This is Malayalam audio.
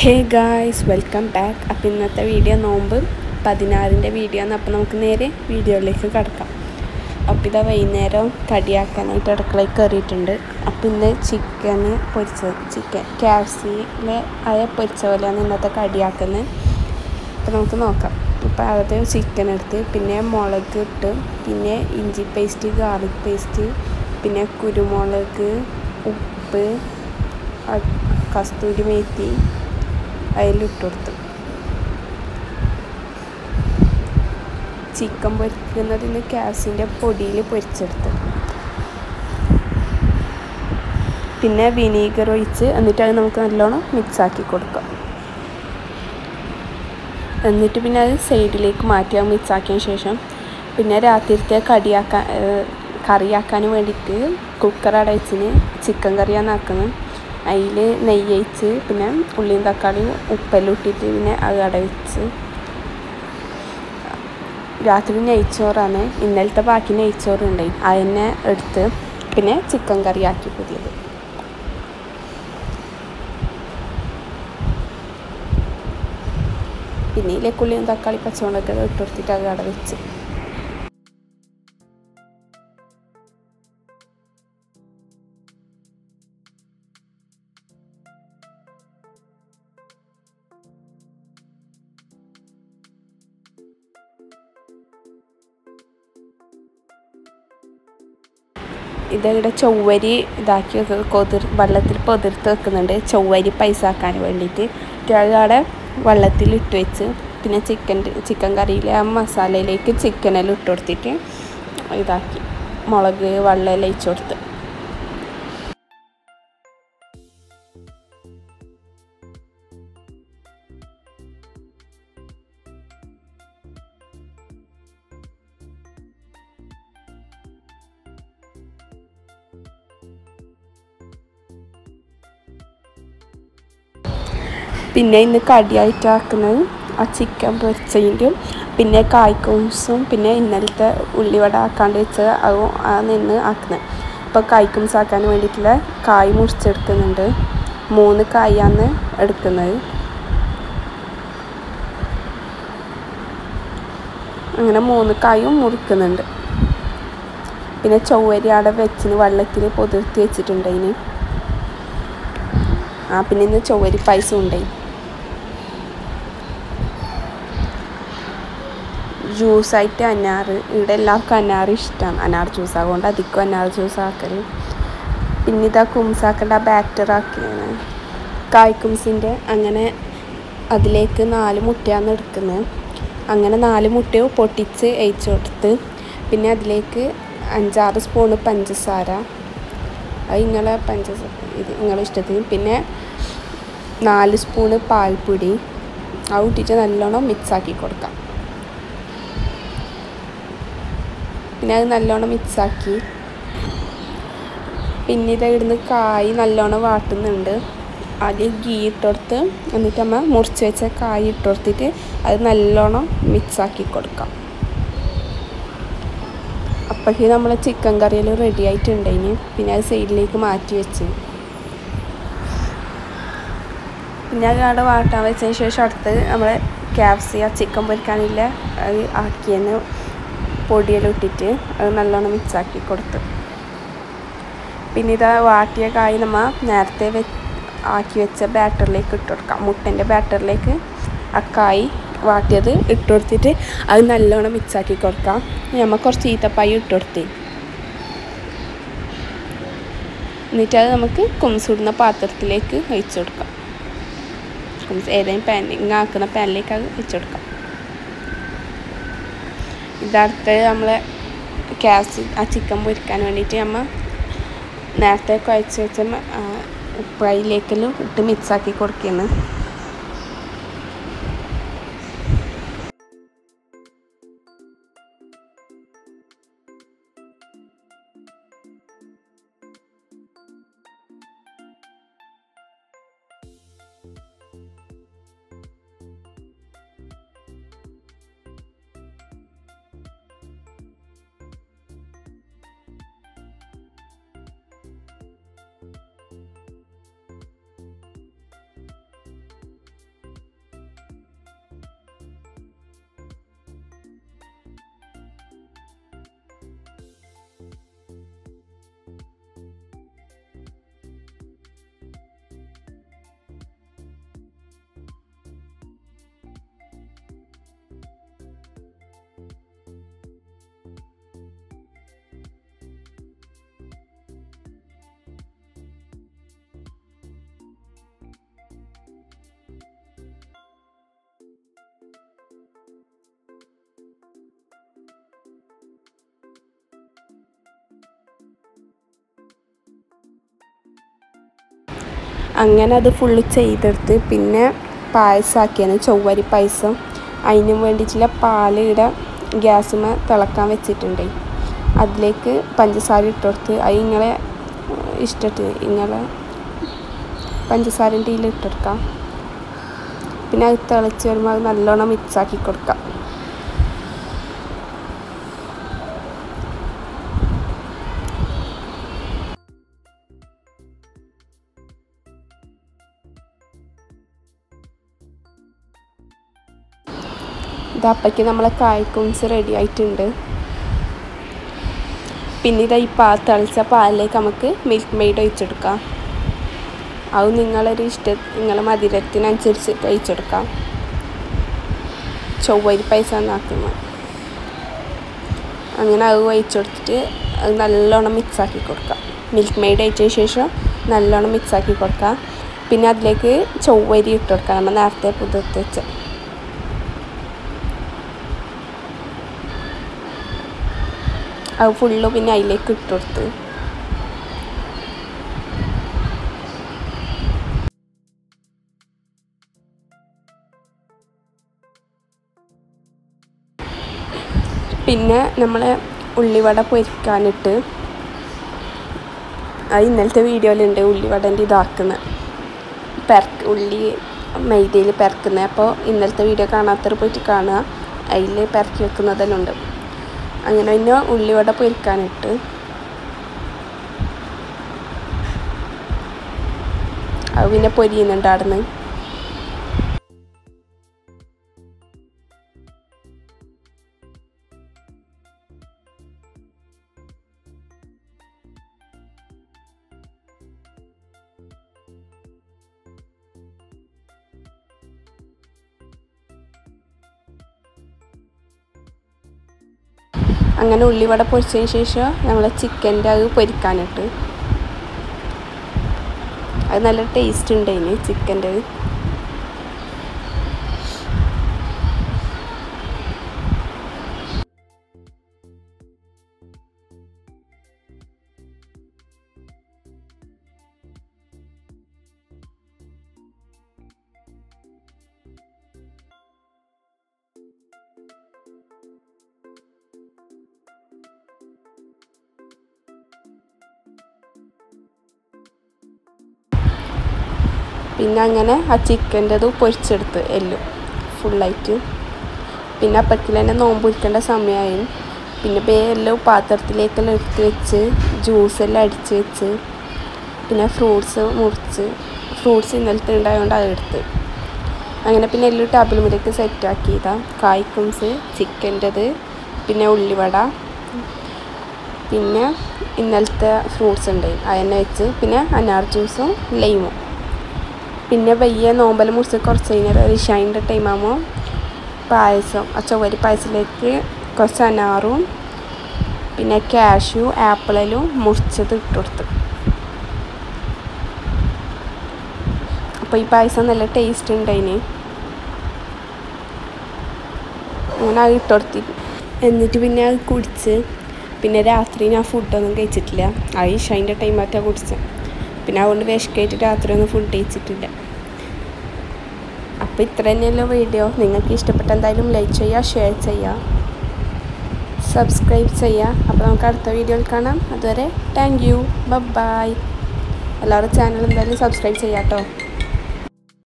Hey guys welcome back. അപ്പം ഇന്നത്തെ വീഡിയോ നോമ്പ് പതിനാറിന്റെ വീഡിയോ ആണ്. അപ്പോൾ നമുക്ക് നേരെ വീഡിയോയിലേക്ക് കിടക്കാം. അപ്പോൾ ഇതാ വൈകുന്നേരം കടിയാക്കാനായിട്ട് അടുക്കളയിൽ കയറിയിട്ടുണ്ട്. അപ്പം ഇന്ന് ചിക്കൻ പൊരിച്ചത്. ചിക്കൻ കാഫ്സിയിലെ ആയ പൊരിച്ച പോലെയാണ് ഇന്നത്തെ കടിയാക്കുന്നത് അപ്പോൾ നമുക്ക് നോക്കാം. ഇപ്പം ആദ്യം ചിക്കൻ എടുത്ത് പിന്നെ മുളക് ഇട്ട് പിന്നെ ഇഞ്ചി പേസ്റ്റ് ഗാർലിക് പേസ്റ്റ് പിന്നെ കുരുമുളക് ഉപ്പ് കസ്തൂരി മേത്തി അതിലിട്ട് കൊടുത്തു ചിക്കൻ പൊരിക്കുന്നതിന് ഗ്യാസിന്റെ പൊടിയിൽ പൊരിച്ചെടുത്ത്. പിന്നെ വിനീഗർ ഒഴിച്ച് എന്നിട്ട് അത് നമുക്ക് നല്ലോണം മിക്സാക്കി കൊടുക്കാം. എന്നിട്ട് പിന്നെ അത് സൈഡിലേക്ക് മാറ്റി അത് മിക്സ് ആക്കിയതിന് ശേഷം പിന്നെ രാത്രിത്തെ കടിയാക്കാൻ കറിയാക്കാൻ വേണ്ടിയിട്ട് കുക്കർ അടച്ചിന് ചിക്കൻ കറിയാണ് ആക്കുന്നത് അതിൽ നെയ്യ് ഒഴിച്ച് പിന്നെ ഉള്ളിയും തക്കാളിയും ഉപ്പെല്ലാം ഇട്ടിട്ട് പിന്നെ അത് അടവെച്ച് രാത്രി നെയ്ച്ചോറാണ്. ഇന്നലത്തെ ബാക്കി നെയ്ച്ചോറ് ഉണ്ടായി. അത് തന്നെ എടുത്ത് പിന്നെ ചിക്കൻ കറി ആക്കി പുതിയത്. പിന്നെ ഇതിലേക്ക് ഉള്ളിയും തക്കാളി പച്ചമുളകൊക്കെ ഇട്ട് കൊടുത്തിട്ട് അത് അവിടെ ഇതിവിടെ ചൊവ്വരി ഇതാക്കി കൊതിർ വെള്ളത്തിൽ പൊതിർത്ത് വെക്കുന്നുണ്ട്. ചൊവ്വരി പൈസ ആക്കാൻ വേണ്ടിയിട്ട് അവിടെ വെള്ളത്തിൽ ഇട്ട് വെച്ച്. പിന്നെ ചിക്കൻ ചിക്കൻ കറിയിലെ ആ മസാലയിലേക്ക് ചിക്കനെല്ലാം ഇട്ട് കൊടുത്തിട്ട് ഇതാക്കി. മുളക് വെള്ളം ഒഴിച്ച് കൊടുത്ത്. പിന്നെ ഇന്ന് കടിയായിട്ട് ആക്കുന്നത് ആ ചിക്കൻ പൊരിച്ചതിന്റെയും പിന്നെ കായ്ക്കൂസും പിന്നെ ഇന്നലത്തെ ഉള്ളിവട ആക്കാണ്ട് വെച്ച് അതും നിന്ന് ആക്കുന്നത് ഇപ്പോൾ കായ്ക്കൂസ് ആക്കാൻ വേണ്ടിയിട്ടുള്ള കായ് മുറിച്ചെടുക്കുന്നുണ്ട്. മൂന്ന് കായാണ് എടുക്കുന്നത്. അങ്ങനെ മൂന്ന് കായും മുറിക്കുന്നുണ്ട്. പിന്നെ ചൊവ്വരി അവിടെ വെച്ചിന് വെള്ളത്തിൽ പൊതിർത്തി വെച്ചിട്ടുണ്ട് ഇനി ആ പിന്നെ ഇന്ന് ചൊവ്വരി പായസം ഉണ്ടായി ജ്യൂസായിട്ട് അനാറ് ഇവിടെ എല്ലാവർക്കും അനാറ് ഇഷ്ടമാണ്. അനാർ ജ്യൂസ്. അതുകൊണ്ട് അധികം അനാർ ജ്യൂസ് ആക്കൽ പിന്നെ ഇതാ കുംസാക്കേണ്ട ബാറ്റർ ആക്കിയാണ്. കായ്ക്കുംസിന്റെ അങ്ങനെ അതിലേക്ക് നാല് മുട്ടയാണ് എടുക്കുന്നത്. അങ്ങനെ നാല് മുട്ടയും പൊട്ടിച്ച് അയച്ചു കൊടുത്ത് പിന്നെ അതിലേക്ക് അഞ്ചാറ് സ്പൂണ് പഞ്ചസാര. അത് നിങ്ങളെ പഞ്ചസാര ഇത് നിങ്ങളെ ഇഷ്ടത്തിന്. പിന്നെ നാല് സ്പൂണ് പാൽപ്പൊടി. അത് ഇട്ടിട്ട് നല്ലോണം മിക്സാക്കി കൊടുക്കാം. പിന്നെ അത് നല്ലോണം മിക്സാക്കി പിന്നെ ഇത് ഇവിടുന്ന് കായ് നല്ലോണം വാട്ടുന്നുണ്ട്. ആദ്യം ഗീ ഇട്ടുകൊടുത്ത് എന്നിട്ട് നമ്മൾ മുറിച്ച് വെച്ച കായ് ഇട്ടുകൊടുത്തിട്ട് അത് നല്ലോണം മിക്സാക്കി കൊടുക്കാം. അപ്പോഴേ നമ്മളെ ചിക്കൻ കറിയിൽ റെഡി ആയിട്ടുണ്ടായിന്. പിന്നെ അത് സൈഡിലേക്ക് മാറ്റി വെച്ച്. പിന്നെ അത് അവിടെ വാട്ടാൻ വെച്ചതിന് ശേഷം അടുത്ത് നമ്മൾ ക്യാപ്സി ചിക്കൻ പൊരിക്കാനില്ല അത് ആക്കിയെന്ന് പൊടിയെല്ലാം ഇട്ടിട്ട് അത് നല്ലോണം മിക്സാക്കി കൊടുത്ത്. പിന്നെ ഇത് വാട്ടിയ കായ് നമ്മൾ നേരത്തെ വെ ആക്കി വെച്ച ബാറ്ററിലേക്ക് ഇട്ട് കൊടുക്കാം. മുട്ടന്റെ ബാറ്ററിലേക്ക് ആ കായ് വാട്ടിയത് ഇട്ട് കൊടുത്തിട്ട് അത് നല്ലോണം മിക്സാക്കി കൊടുക്കാം. നമ്മൾ കുറച്ച് ഈത്തപ്പായി ഇട്ട് കൊടുത്തേ. എന്നിട്ട് അത് നമുക്ക് കുംസുടുന്ന പാത്രത്തിലേക്ക് ഒഴിച്ചു കൊടുക്കാം. ഏതെങ്കിലും പാൻ ഇങ്ങനെ ആക്കുന്ന പാനിലേക്ക് അത് വെച്ച് കൊടുക്കാം. ഇതടുത്ത് നമ്മൾ ക്യാസ് ആ ചിക്കൻ പൊരിക്കാൻ വേണ്ടിയിട്ട് നമ്മൾ നേരത്തെ കുഴച്ച് വെച്ച ഉപ്പ് അതിലേക്കെല്ലാം ഇട്ട് മിക്സാക്കി കൊടുക്കുകയാണ് അങ്ങനെ അത് ഫുള്ള് ചെയ്തെടുത്ത് പിന്നെ പായസമാക്കിയാണ് ചൊവ്വരി പായസം. അതിന് വേണ്ടിയിട്ടുള്ള പാലിടെ ഗ്യാസുമേ തിളക്കാൻ വെച്ചിട്ടുണ്ട്. അതിലേക്ക് പഞ്ചസാര ഇട്ടെടുത്ത് അത് ഇങ്ങളെ ഇഷ്ടത്തിന് ഇങ്ങളെ പഞ്ചസാരന്റെ ഇതിൽ ഇട്ടെടുക്കാം പിന്നെ അത് തിളച്ച് വരുമ്പോൾ അത് നല്ലോണം മിക്സാക്കി കൊടുക്കാം. ഇതപ്പയ്ക്ക് നമ്മളെ കായ്ക്കൂൺസ് റെഡി ആയിട്ടുണ്ട്. പിന്നെ ഇതാ ഈ പാ തിളച്ച പാലിലേക്ക് നമുക്ക് മിൽക്ക് മെയ്ഡ് ഒഴിച്ചെടുക്കാം. അത് നിങ്ങളൊരു ഇഷ്ട നിങ്ങളെ മധുരത്തിനനുസരിച്ച് ഒഴിച്ചെടുക്കാം ചൊവ്വരി പൈസ എന്നാക്കുന്നത് അങ്ങനെ അത് ഒഴിച്ചെടുത്തിട്ട് അത് നല്ലോണം മിക്സാക്കി കൊടുക്കാം. മിൽക്ക് മെയ്ഡ് ഒഴിച്ചതിന് ശേഷം നല്ലോണം മിക്സാക്കി കൊടുക്കാം. പിന്നെ അതിലേക്ക് ചൊവ്വരി ഇട്ട് കൊടുക്കാം. നമ്മൾ നേരത്തെ പുതിർത്ത് വെച്ച അത് ഫുള്ള് പിന്നെ അതിലേക്ക് ഇട്ടുകൊടുത്ത് പിന്നെ നമ്മൾ ഉള്ളിവട പൊരിക്കാനിട്ട് അത് ഇന്നലത്തെ വീഡിയോയിലുണ്ട് ഉള്ളിവടന്റെ ഇതാക്കുന്നത് പെരക്ക് ഉള്ളി മൈദയിൽ പെരക്കുന്നത് അപ്പോൾ ഇന്നലത്തെ വീഡിയോ കാണാത്തവർ പോയിട്ട് കാണുക. അതിൽ പെരക്കി വെക്കുന്നതെല്ലാം ഉണ്ട്. അങ്ങനെ പിന്നെ ഉള്ളിവട പൊരിക്കാനിട്ട്. അത് പിന്നെ പൊരിയുന്നുണ്ട് അവിടുന്ന്. അങ്ങനെ ഉള്ളിവട പൊരിച്ചതിന് ശേഷം നമ്മൾ ചിക്കന്റെ അത് പൊരിക്കാനിട്ട്. അത് നല്ല ടേസ്റ്റ് ഉണ്ടായിന് ചിക്കന്റെ പിന്നെ അങ്ങനെ ആ ചിക്കന്റെത് പൊരിച്ചെടുത്ത് എല്ലും ഫുള്ളായിട്ട് പിന്നെ അപ്പത്തിൽ തന്നെ നോമ്പ് പൊരിക്കേണ്ട സമയമായി. പിന്നെ എല്ലാം പാത്രത്തിലേക്കെല്ലാം എടുത്ത് വെച്ച് ജ്യൂസെല്ലാം അടിച്ച് വെച്ച് പിന്നെ ഫ്രൂട്ട്സ് മുറിച്ച് ഫ്രൂട്ട്സ് ഇന്നലത്തെ ഉണ്ടായതുകൊണ്ട് അതെടുത്ത് അങ്ങനെ പിന്നെ എല്ലാം ടേബിൾ മുലേക്ക് സെറ്റാക്കിയതാ കായ്ക്കംസ് ചിക്കന്റെത് പിന്നെ ഉള്ളിവട പിന്നെ ഇന്നലത്തെ ഫ്രൂട്ട്സ് ഉണ്ട്. അതിനെ വെച്ച് പിന്നെ അനാർ ജ്യൂസും ലൈമും. പിന്നെ വയ്യ നോമ്പൽ മുറിച്ച് കുറച്ച് കഴിഞ്ഞാൽ ഒരു ഷൈന്റെ ടൈം ആകുമ്പോൾ പായസം ആ ചൊവ്വരി പായസത്തിലേക്ക് കുറച്ച് അനാറും പിന്നെ കാഷ്യൂ ആപ്പിളിലും മുറിച്ചത് ഇട്ട് കൊടുത്ത്. അപ്പോൾ ഈ പായസം നല്ല ടേസ്റ്റ് ഉണ്ട് അതിന് അങ്ങനെ അത് ഇട്ട് കൊടുത്തി. എന്നിട്ട് പിന്നെ അത് കുടിച്ച് പിന്നെ രാത്രി ഞാൻ ഫുഡൊന്നും കഴിച്ചിട്ടില്ല. ആ ഈ ഷൈന്റെ ടൈമാറ്റാണ് കുടിച്ചത് പിന്നെ അതുകൊണ്ട് വിഷക്കായിട്ട് രാത്രി ഒന്നും ഫുഡ് കഴിച്ചിട്ടില്ല. അപ്പോൾ ഇത്ര തന്നെയല്ലോ വീഡിയോ നിങ്ങൾക്ക് ഇഷ്ടപ്പെട്ട എന്തായാലും ലൈക്ക് ചെയ്യുക ഷെയർ ചെയ്യുക സബ്സ്ക്രൈബ് ചെയ്യുക അപ്പോൾ നമുക്ക് അടുത്ത വീഡിയോയിൽ കാണാം. അതുവരെ താങ്ക് യു ബൈ എല്ലാവരും ചാനൽ എന്തായാലും സബ്സ്ക്രൈബ് ചെയ്യാം കേട്ടോ